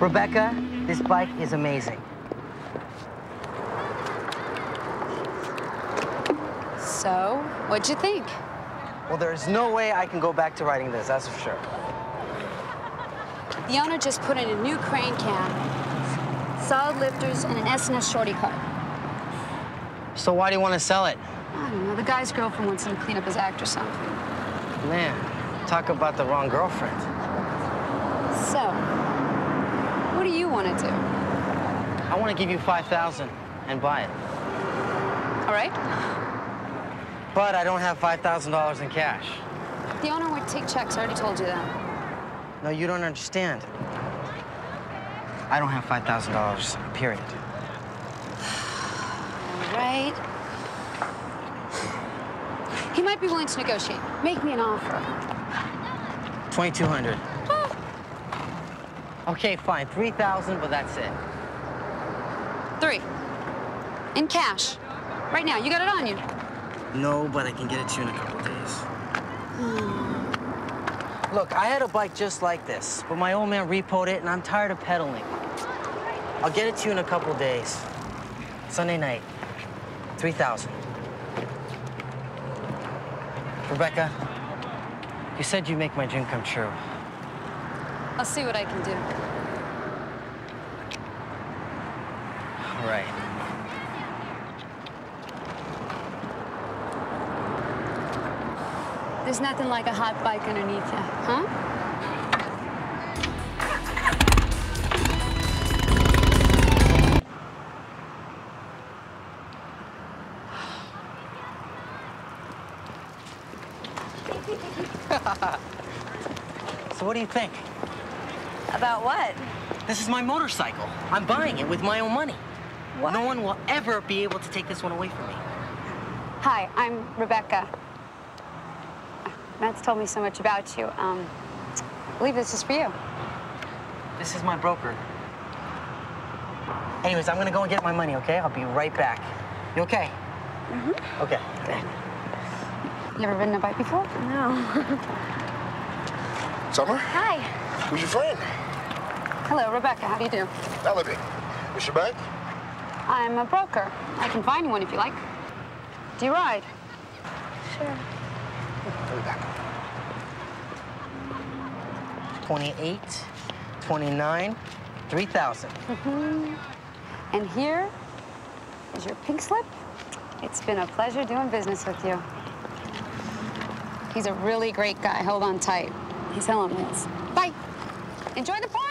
Rebecca, this bike is amazing. So, what'd you think? Well, there's no way I can go back to riding this, that's for sure. The owner just put in a new crane cam, solid lifters, and an S&S shorty carb. So why do you want to sell it? I don't know, the guy's girlfriend wants him to clean up his act or something. Man, talk about the wrong girlfriend. So, what do you want to do? I want to give you 5000 and buy it. All right? But I don't have $5,000 in cash. The owner would take checks, I already told you that. No, you don't understand. I don't have $5,000, period. All right. He might be willing to negotiate. Make me an offer. 2200 Okay, fine, 3000 but that's it. Three. In cash. Right now, you got it on you. No, but I can get it to you in a couple days. Hmm. Look, I had a bike just like this, but my old man repoed it, and I'm tired of pedaling. I'll get it to you in a couple days. Sunday night, 3000 Rebecca, you said you'd make my dream come true. I'll see what I can do. All right. There's nothing like a hot bike underneath you, huh? So what do you think? About what? This is my motorcycle. I'm buying it with my own money. What? No one will ever be able to take this one away from me. Hi, I'm Rebecca. Matt's told me so much about you. Um, I believe this is for you. This is my broker. Anyways, I'm gonna go and get my money, okay? I'll be right back. You okay? Mm-hmm. Okay. You ever ridden a bike before? No. Summer? Hi. Who's your friend? Hello, Rebecca. How do you do? Melody. What's your bike? I'm a broker. I can find you one if you like. Do you ride? Sure. I'll be back. 28, 29, 3,000. Mm-hmm. And here is your pink slip. It's been a pleasure doing business with you. He's a really great guy. Hold on tight. He's Helen Mills. Bye. Enjoy the party.